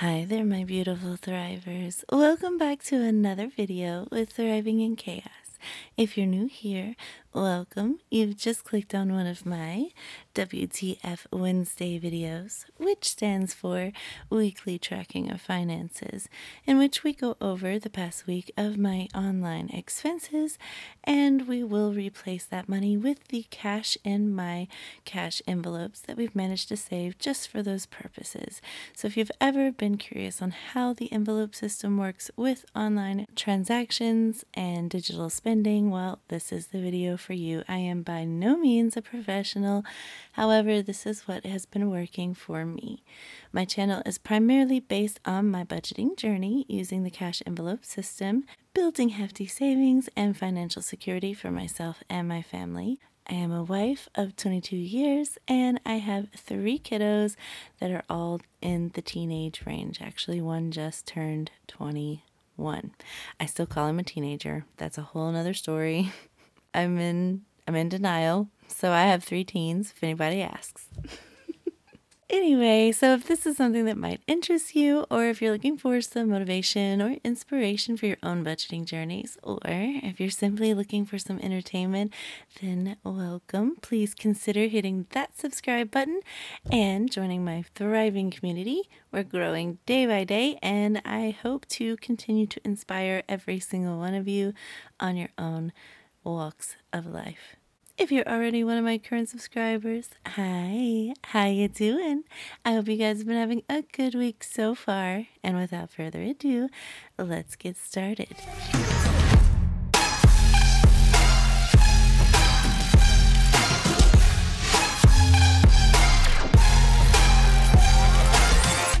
Hi there, my beautiful thrivers. Welcome back to another video with Thriving in Chaos. If you're new here, welcome. You've just clicked on one of my WTF Wednesday videos, which stands for Weekly Tracking of Finances, in which we go over the past week of my online expenses and we will replace that money with the cash in my cash envelopes that we've managed to save just for those purposes. So if you've ever been curious on how the envelope system works with online transactions and digital spending, well, this is the video for you. I am by no means a professional. However, this is what has been working for me. My channel is primarily based on my budgeting journey using the cash envelope system, building hefty savings and financial security for myself and my family. I am a wife of 22 years and I have three kiddos that are all in the teenage range. Actually, one just turned 21. I still call him a teenager. That's a whole nother story. I'm in I'm in denial. So I have three teens if anybody asks. Anyway, so if this is something that might interest you, or if you're looking for some motivation or inspiration for your own budgeting journeys, or if you're simply looking for some entertainment, then welcome. Please consider hitting that subscribe button and joining my thriving community. We're growing day by day, and I hope to continue to inspire every single one of you on your own walks of life. If you're already one of my current subscribers, hi, how you doing? I hope you guys have been having a good week so far. And without further ado, let's get started.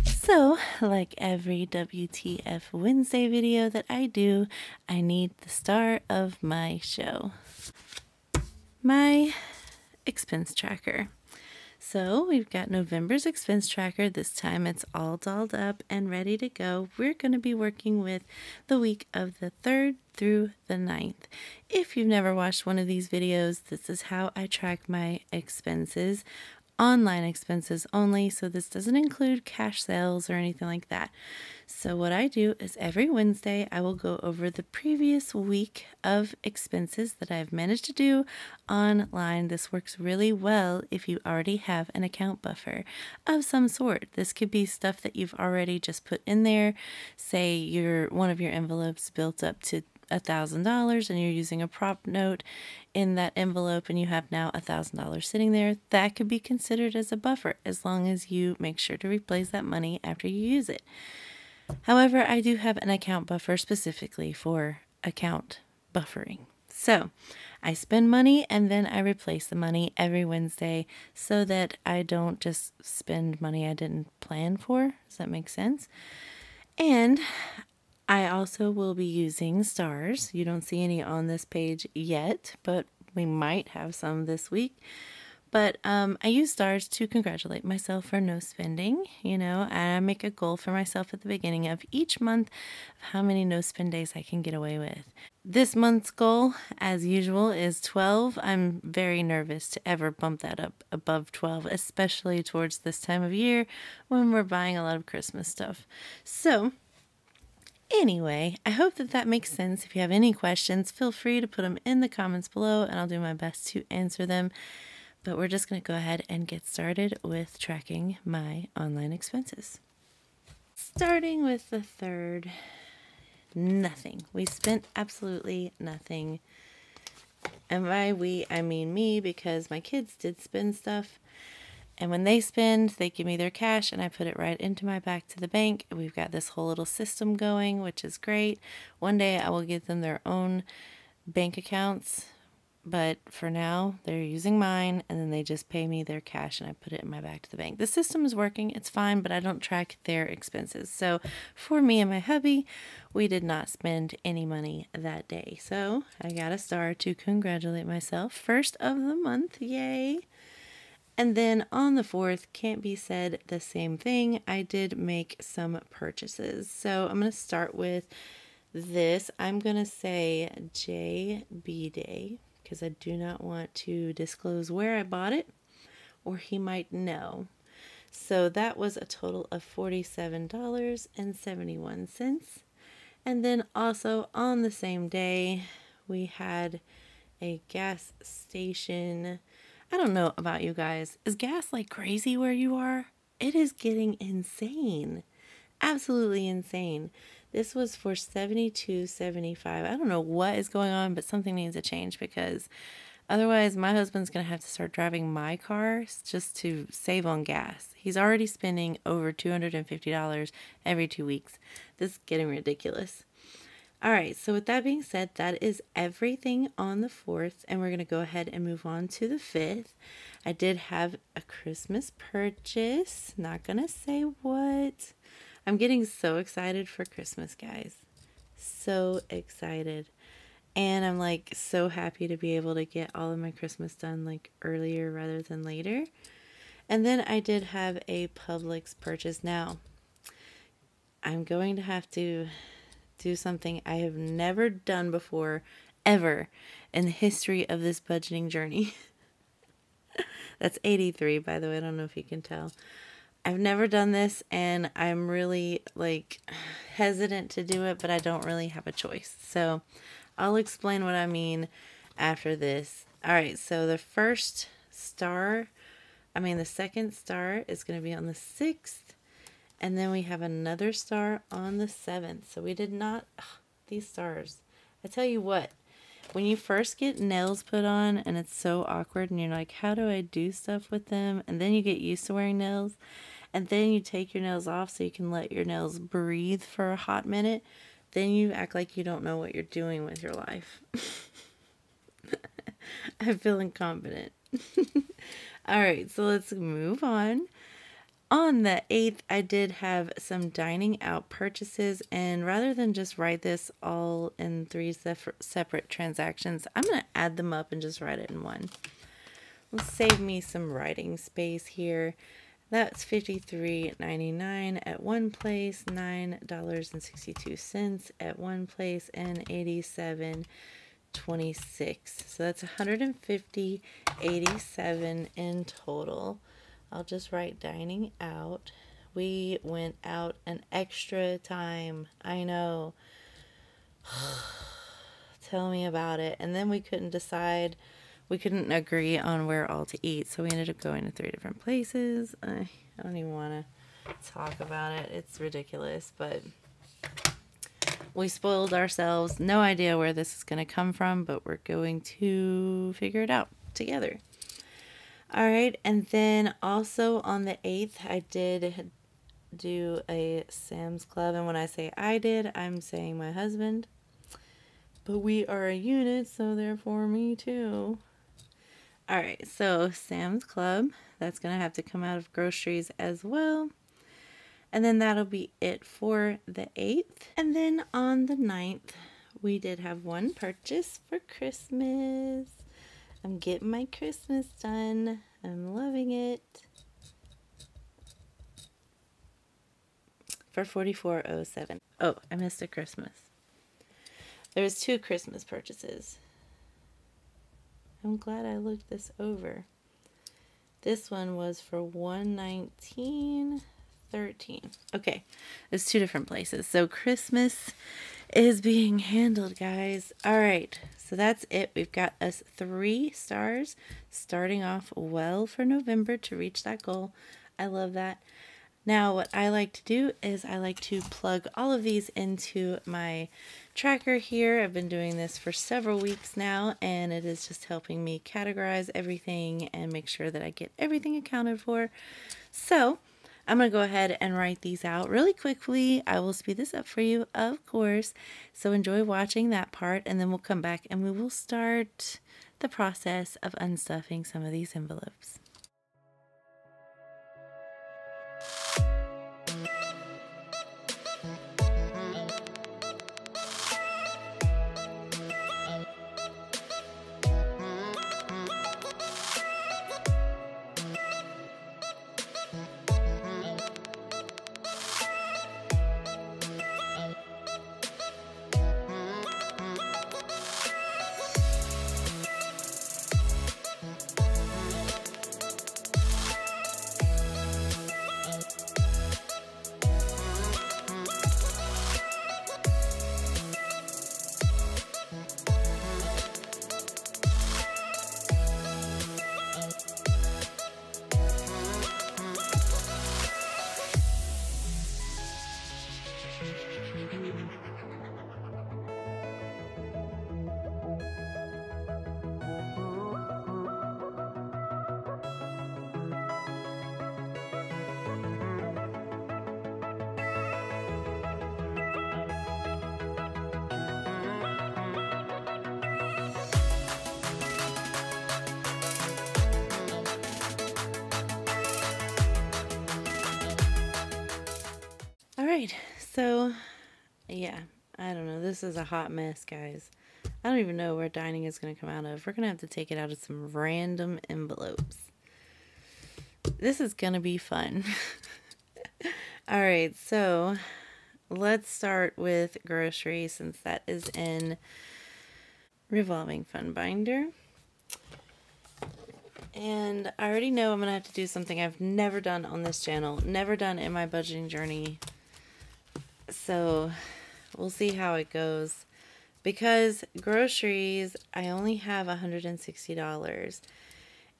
So, like every WTF Wednesday video that I do, I need the star of my show my expense tracker. So we've got November's expense tracker. This time it's all dolled up and ready to go. We're going to be working with the week of the 3rd through the 9th. If you've never watched one of these videos, this is how I track my expenses online expenses only, so this doesn't include cash sales or anything like that. So, what I do is every Wednesday I will go over the previous week of expenses that I've managed to do online. This works really well if you already have an account buffer of some sort. This could be stuff that you've already just put in there. Say your one of your envelopes built up to $1,000 and you're using a prop note in that envelope and you have now $1,000 sitting there, that could be considered as a buffer as long as you make sure to replace that money after you use it. However, I do have an account buffer specifically for account buffering. So I spend money and then I replace the money every Wednesday so that I don't just spend money I didn't plan for. Does that make sense? And I also will be using stars. You don't see any on this page yet, but we might have some this week. But um, I use stars to congratulate myself for no spending, you know, and I make a goal for myself at the beginning of each month of how many no spend days I can get away with. This month's goal, as usual, is 12. I'm very nervous to ever bump that up above 12, especially towards this time of year when we're buying a lot of Christmas stuff. So, Anyway, I hope that that makes sense. If you have any questions, feel free to put them in the comments below and I'll do my best to answer them. But we're just going to go ahead and get started with tracking my online expenses. Starting with the third, nothing. We spent absolutely nothing. And by we, I mean me because my kids did spend stuff. And when they spend, they give me their cash and I put it right into my back to the bank. We've got this whole little system going, which is great. One day I will give them their own bank accounts, but for now they're using mine and then they just pay me their cash and I put it in my back to the bank. The system is working, it's fine, but I don't track their expenses. So for me and my hubby, we did not spend any money that day. So I got a star to congratulate myself. First of the month, yay! And then on the 4th, can't be said the same thing. I did make some purchases. So I'm going to start with this. I'm going to say JB Day because I do not want to disclose where I bought it or he might know. So that was a total of $47.71. And then also on the same day, we had a gas station. I don't know about you guys. Is gas like crazy where you are? It is getting insane. Absolutely insane. This was for 72.75. I don't know what is going on, but something needs to change because otherwise my husband's going to have to start driving my car just to save on gas. He's already spending over $250 every 2 weeks. This is getting ridiculous. All right, so with that being said, that is everything on the 4th, and we're going to go ahead and move on to the 5th. I did have a Christmas purchase, not going to say what. I'm getting so excited for Christmas, guys. So excited. And I'm like so happy to be able to get all of my Christmas done like earlier rather than later. And then I did have a Publix purchase. Now, I'm going to have to do something I have never done before, ever, in the history of this budgeting journey. That's 83, by the way. I don't know if you can tell. I've never done this and I'm really like hesitant to do it, but I don't really have a choice. So I'll explain what I mean after this. All right, so the first star, I mean, the second star is going to be on the 6th, and then we have another star on the 7th. So we did not, ugh, these stars. I tell you what, when you first get nails put on and it's so awkward and you're like, how do I do stuff with them? And then you get used to wearing nails and then you take your nails off so you can let your nails breathe for a hot minute. Then you act like you don't know what you're doing with your life. I feel incompetent. All right, so let's move on. On the 8th, I did have some dining out purchases, and rather than just write this all in three separate transactions, I'm going to add them up and just write it in one. Will save me some writing space here. That's $53.99 at one place, $9.62 at one place, and $87.26. so that's 150 87 in total I'll just write dining out. We went out an extra time. I know. Tell me about it. And then we couldn't decide. We couldn't agree on where all to eat. So we ended up going to three different places. I, don't even want to talk about it. It's ridiculous. But we spoiled ourselves. No idea where this is going to come from. But we're going to figure it out together. All right, and then also on the 8th, I did do a Sam's Club. And when I say I did, I'm saying my husband. But we are a unit, so therefore me too. All right, so Sam's Club, that's going to have to come out of groceries as well. And then that'll be it for the 8th. And then on the 9th, we did have one purchase for Christmas. I'm getting my Christmas done. I'm loving it. For 44.07. Oh, I missed a Christmas. There was two Christmas purchases. I'm glad I looked this over. This one was for 119 13. Okay, there's two different places. So Christmas is being handled, guys. All right, so that's it. We've got us three stars starting off well for November to reach that goal. I love that. Now, what I like to do is I like to plug all of these into my tracker here. I've been doing this for several weeks now, and it is just helping me categorize everything and make sure that I get everything accounted for. So, I'm going to go ahead and write these out really quickly. I will speed this up for you, of course. So enjoy watching that part, and then we'll come back and we will start the process of unstuffing some of these envelopes. Right, so yeah, I don't know. This is a hot mess, guys. I don't even know where dining is going to come out of. We're going to have to take it out of some random envelopes. This is going to be fun. All right, so let's start with groceries since that is in revolving fund binder. And I already know I'm going to have to do something I've never done on this channel, never done in my budgeting journey. So we'll see how it goes. Because groceries, I only have $160.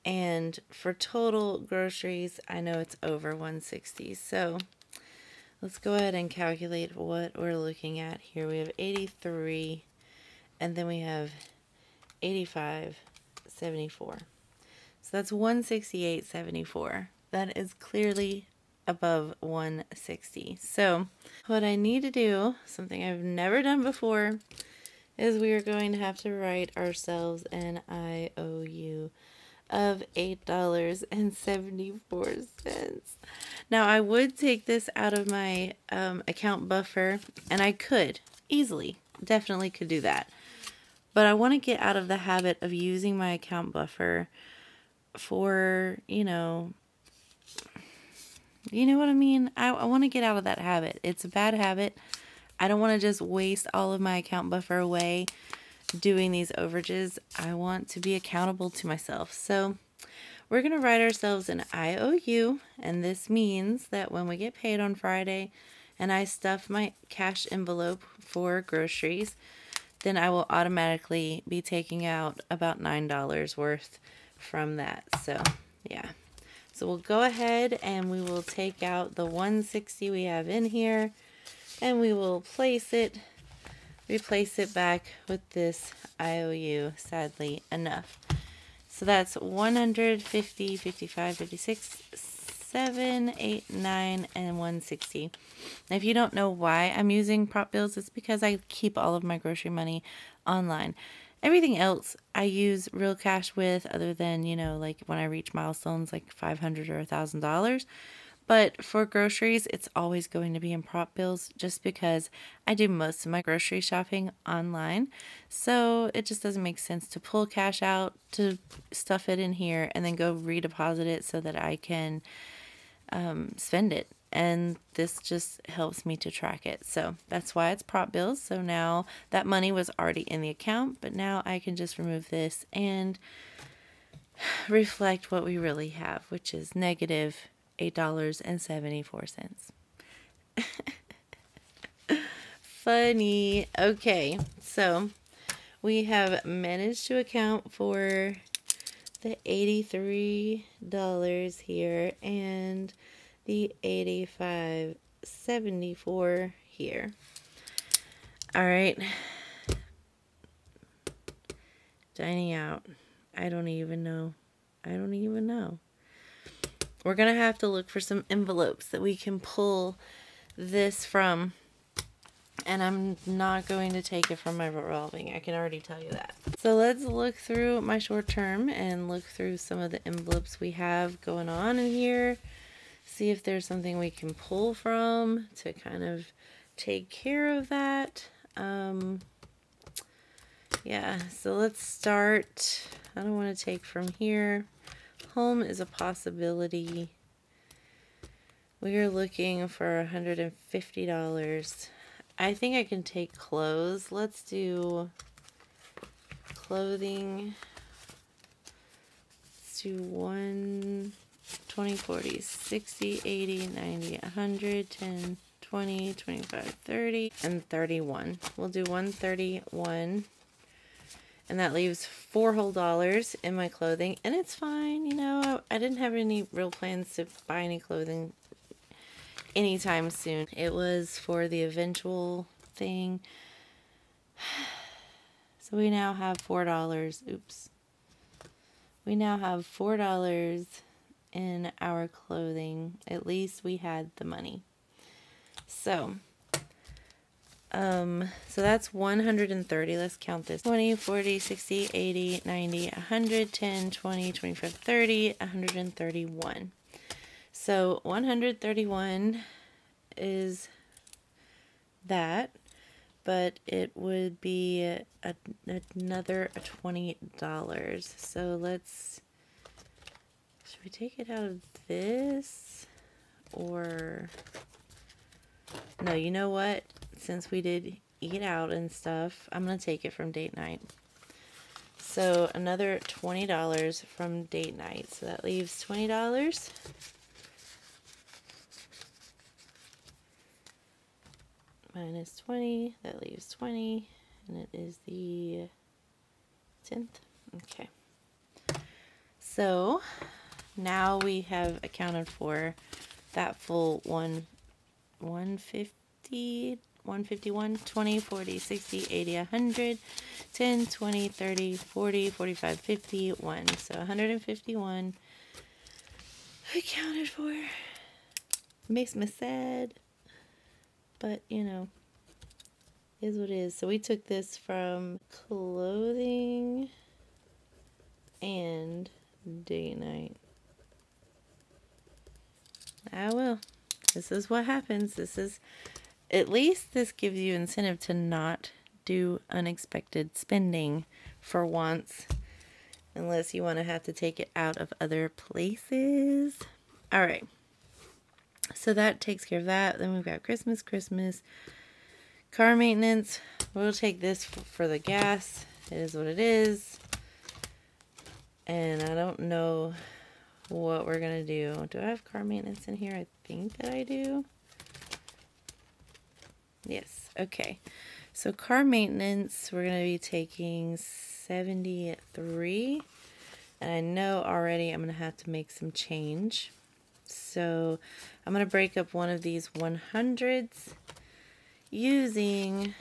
And for total groceries, I know it's over 160. So let's go ahead and calculate what we're looking at here. We have 83 and then we have 85, 74. So that's 168.74. That is clearly above 160. So what I need to do, something I've never done before, is we are going to have to write ourselves an IOU of $8.74. Now I would take this out of my um, account buffer and I could easily, definitely could do that. But I want to get out of the habit of using my account buffer for, you know, you know what I mean? I, I want to get out of that habit. It's a bad habit. I don't want to just waste all of my account buffer away doing these overages. I want to be accountable to myself. So we're going to write ourselves an IOU, and this means that when we get paid on Friday and I stuff my cash envelope for groceries, then I will automatically be taking out about $9 worth from that. So, yeah. So we'll go ahead and we will take out the 160 we have in here and we will place it, replace it back with this IOU, sadly enough. So that's 150, 55, 56, 7, 8, 9, and 160. Now, if you don't know why I'm using prop bills, it's because I keep all of my grocery money online. Everything else I use real cash with, other than, you know, like when I reach milestones like 500 or $1,000. But for groceries, it's always going to be in prop bills just because I do most of my grocery shopping online. So it just doesn't make sense to pull cash out, to stuff it in here, and then go redeposit it so that I can um, spend it. And this just helps me to track it. So that's why it's prop bills. So now that money was already in the account, but now I can just remove this and reflect what we really have, which is negative $8.74. Funny. Okay, so we have managed to account for the $83 here and the 85.74 here. All right. Dining out. I don't even know. I don't even know. We're going to have to look for some envelopes that we can pull this from. And I'm not going to take it from my revolving. I can already tell you that. So let's look through my short term and look through some of the envelopes we have going on in here see if there's something we can pull from to kind of take care of that. Um, yeah, so let's start. I don't want to take from here. Home is a possibility. We are looking for $150. I think I can take clothes. Let's do clothing. Let's do one 20, 40, 60, 80, 90, 100, 10, 20, 25, 30, and 31. We'll do 131. And that leaves four whole dollars in my clothing. And it's fine, you know, I, I didn't have any real plans to buy any clothing anytime soon. It was for the eventual thing. So we now have $4. Oops. We now have $4 in our clothing. At least we had the money. So, um, so that's 130. Let's count this. 20, 40, 60, 80, 90, 100, 10, 20, 25, 30, 131. So 131 is that, but it would be a, another $20. So let's, should we take it out of this or, no, you know what? Since we did eat out and stuff, I'm going to take it from date night. So another $20 from date night. So that leaves $20. minus 20, that leaves 20, and it is the 10th. Okay. So now we have accounted for that full one, 150, 151, 20, 40, 60, 80, 100, 10, 20, 30, 40, 45, 51. So 151 accounted for. Makes me sad. But, you know, is what it is. So we took this from clothing and day night. Ah, will. this is what happens. This is, at least this gives you incentive to not do unexpected spending for once. Unless you want to have to take it out of other places. All right. So that takes care of that. Then we've got Christmas, Christmas, car maintenance. We'll take this for the gas. It is what it is. And I don't know what we're going to do. Do I have car maintenance in here? I think that I do. Yes. Okay. So car maintenance, we're going to be taking 73. And I know already I'm going to have to make some change. So I'm going to break up one of these 100s using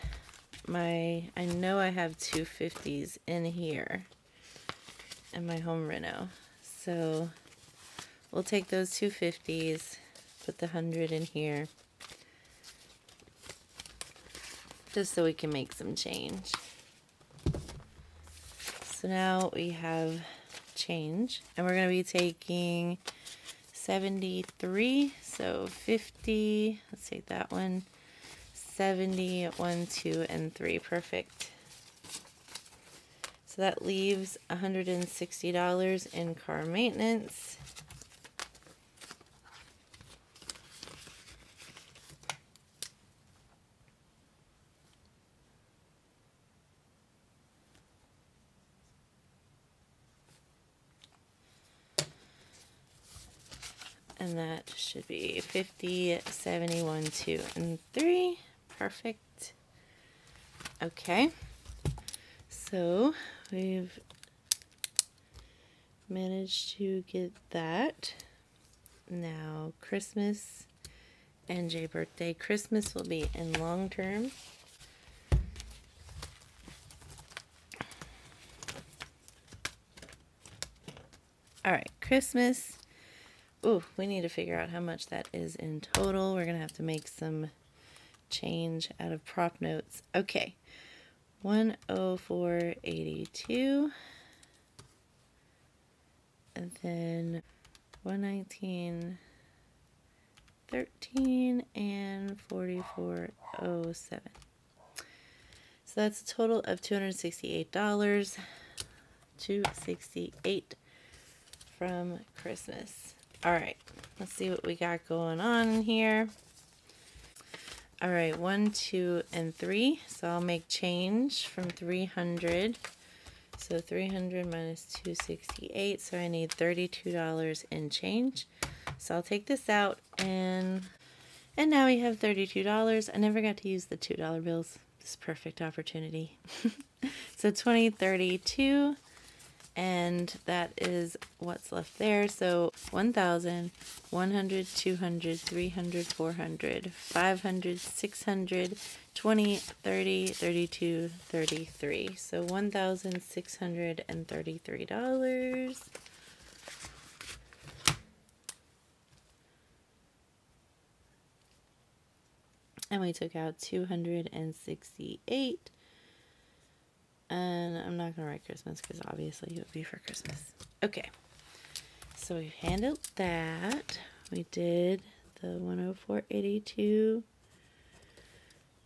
my, I know I have 250s in here in my home reno. So we'll take those 250s, put the 100 in here, just so we can make some change. So now we have change, and we're going to be taking 73. So 50, let's take that one. 70, 1, 2, and 3. Perfect. So that leaves $160 in car maintenance. and that should be 50, 71, 2, and 3. Perfect. Okay, so we've managed to get that. Now, Christmas and J birthday. Christmas will be in long term. All right, Christmas Ooh, we need to figure out how much that is in total. We're going to have to make some change out of prop notes. Okay, 104.82. And then 119.13 and 44.07. So that's a total of $268. 268 from Christmas. All right, let's see what we got going on here. All right, one, two, and three. So I'll make change from 300. So 300 minus 268. So I need $32 in change. So I'll take this out and and now we have $32. I never got to use the $2 bills. This perfect opportunity. so 20, 32, and that is what's left there. So 1,000, 100, 200, 300, 400, 500, 600, 20, 30, 32, 33. So $1,633. And we took out 268 and I'm not going to write Christmas because obviously it would be for Christmas. Okay. So we handled that. We did the 104.82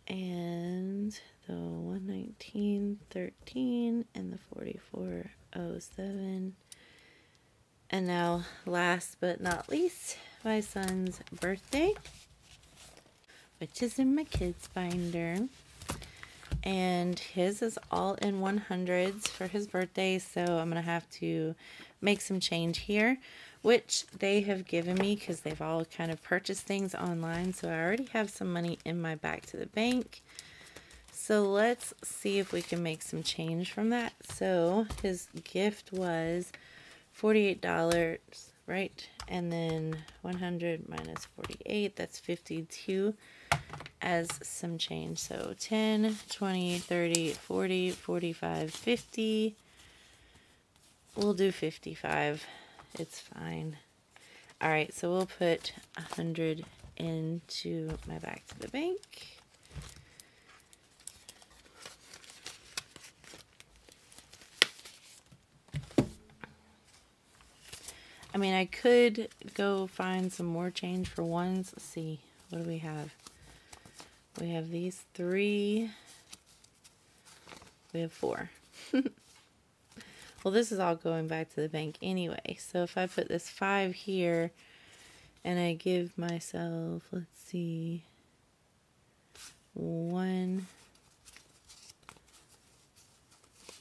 and the 119.13 and the 44.07. And now, last but not least, my son's birthday, which is in my kids' binder and his is all in 100s for his birthday so I'm gonna have to make some change here which they have given me because they've all kind of purchased things online so I already have some money in my back to the bank. So let's see if we can make some change from that. So his gift was $48 right? And then 100 minus 48 that's 52 as some change. So 10, 20, 30, 40, 45, 50. We'll do 55. It's fine. All right, so we'll put 100 into my back to the bank. I mean, I could go find some more change for ones. Let's see. What do we have? We have these three. We have four. well, this is all going back to the bank anyway. So if I put this five here and I give myself, let's see, one,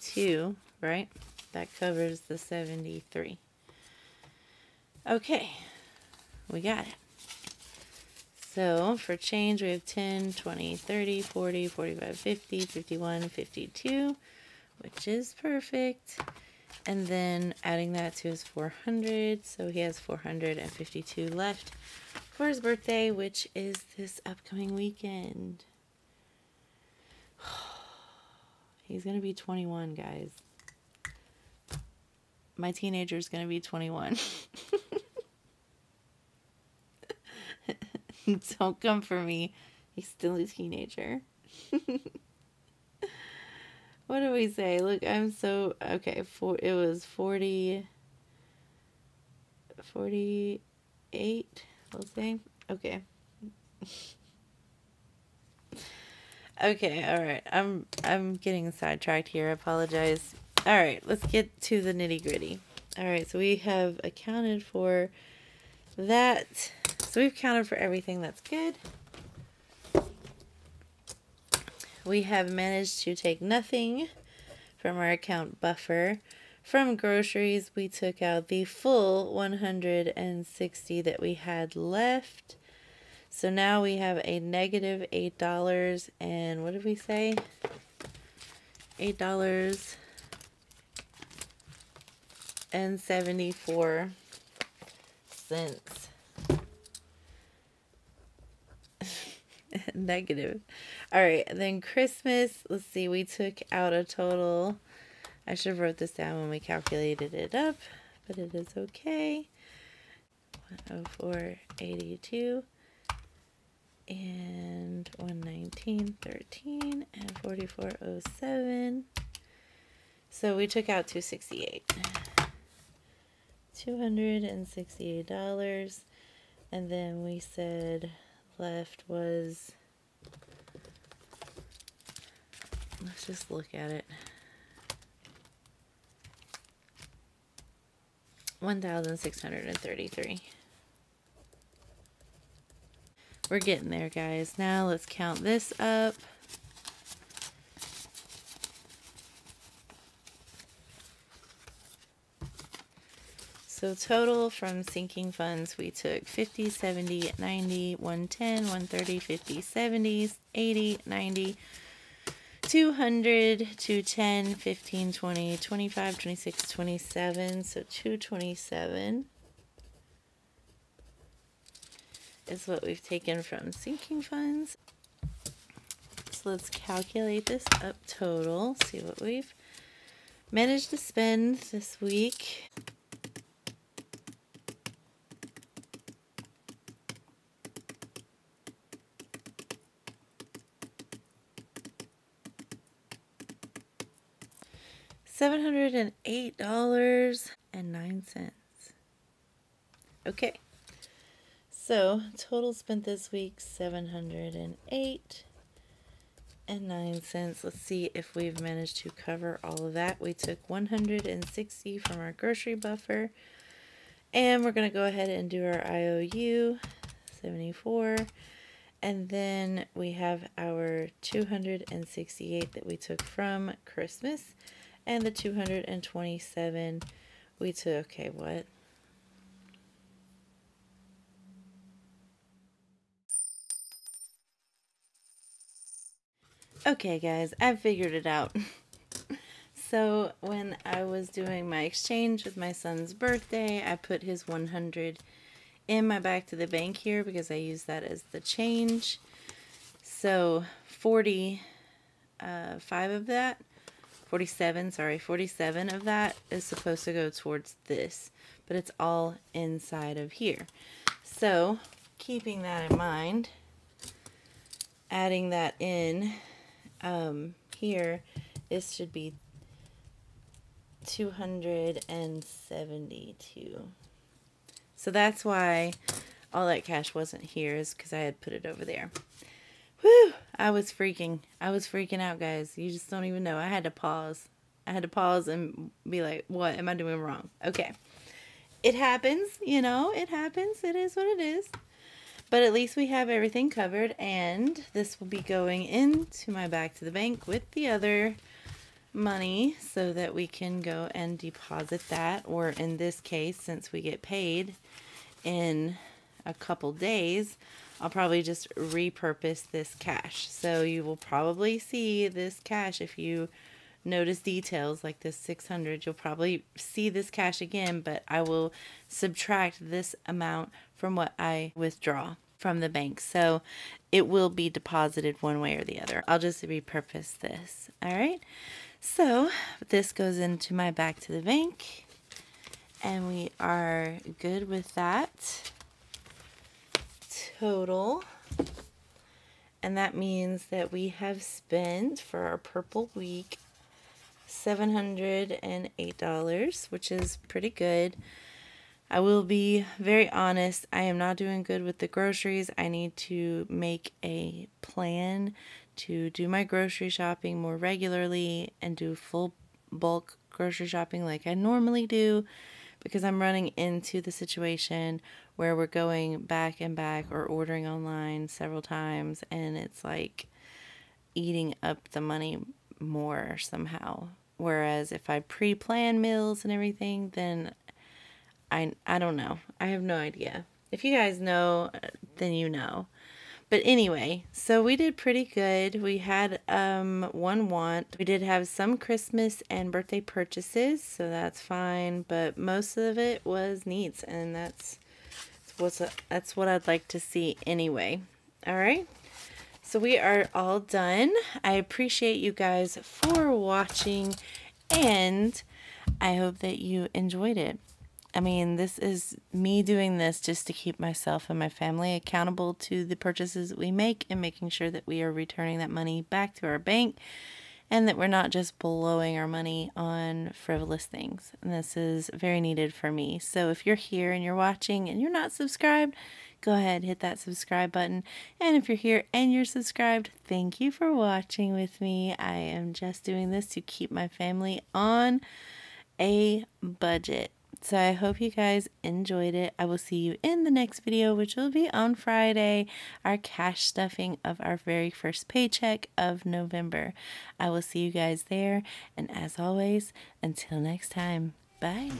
two, right? That covers the 73. Okay, we got it. So for change, we have 10, 20, 30, 40, 45, 50, 51, 52, which is perfect. And then adding that to his 400, so he has 452 left for his birthday, which is this upcoming weekend. He's going to be 21, guys. My teenager is going to be 21. Don't come for me. He's still a teenager. what do we say? Look, I'm so okay. For it was 40 48 we'll say. Okay. okay, all right. I'm I'm getting sidetracked here. I apologize. All right, let's get to the nitty-gritty. All right, so we have accounted for that so we've counted for everything that's good. We have managed to take nothing from our account buffer. From groceries, we took out the full 160 that we had left. So now we have a negative $8 and what did we say? $8 and 74 cents. negative. All right, then Christmas, let's see, we took out a total, I should have wrote this down when we calculated it up, but it is okay. 104.82 and 119.13 and 44.07. So we took out 268. $268 and then we said left was let's just look at it. 1633 we're getting there guys. Now let's count this up So total from sinking funds, we took 50, 70, 90, 110, 130, 50, 70, 80, 90, 200, 210, 15, 20, 25, 26, 27. So 227 is what we've taken from sinking funds. So let's calculate this up total, see what we've managed to spend this week. $708.09. Okay. So, total spent this week 708 and 9 cents. Let's see if we've managed to cover all of that. We took 160 from our grocery buffer. And we're going to go ahead and do our IOU 74 and then we have our 268 that we took from Christmas and the 227 we took, okay, what? Okay, guys, I figured it out. so, when I was doing my exchange with my son's birthday, I put his 100 in my back to the bank here because I use that as the change. So, 45 uh, of that 47, sorry, 47 of that is supposed to go towards this, but it's all inside of here. So, keeping that in mind, adding that in um, here, this should be 272. So that's why all that cash wasn't here is because I had put it over there. Whew, I was freaking. I was freaking out, guys. You just don't even know. I had to pause. I had to pause and be like, what am I doing wrong? Okay. It happens, you know, it happens. It is what it is. But at least we have everything covered, and this will be going into my back to the bank with the other money so that we can go and deposit that, or in this case, since we get paid in a couple days, I'll probably just repurpose this cash. So you will probably see this cash if you notice details like this 600 you'll probably see this cash again but I will subtract this amount from what I withdraw from the bank. So it will be deposited one way or the other. I'll just repurpose this. All right? So this goes into my back to the bank and we are good with that total. And that means that we have spent for our purple week $708, which is pretty good. I will be very honest, I am not doing good with the groceries. I need to make a plan to do my grocery shopping more regularly and do full bulk grocery shopping like I normally do because I'm running into the situation where we're going back and back or ordering online several times and it's like eating up the money more somehow. Whereas if I pre-plan meals and everything, then I I don't know. I have no idea. If you guys know, then you know. But anyway, so we did pretty good. We had um, one want. We did have some Christmas and birthday purchases, so that's fine. But most of it was needs, and that's what's a, that's what I'd like to see anyway. All right. So we are all done. I appreciate you guys for watching, and I hope that you enjoyed it. I mean, this is me doing this just to keep myself and my family accountable to the purchases that we make and making sure that we are returning that money back to our bank and that we're not just blowing our money on frivolous things. And this is very needed for me. So if you're here and you're watching and you're not subscribed, go ahead, hit that subscribe button. And if you're here and you're subscribed, thank you for watching with me. I am just doing this to keep my family on a budget. So I hope you guys enjoyed it. I will see you in the next video, which will be on Friday, our cash stuffing of our very first paycheck of November. I will see you guys there. And as always, until next time, bye.